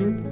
Bye.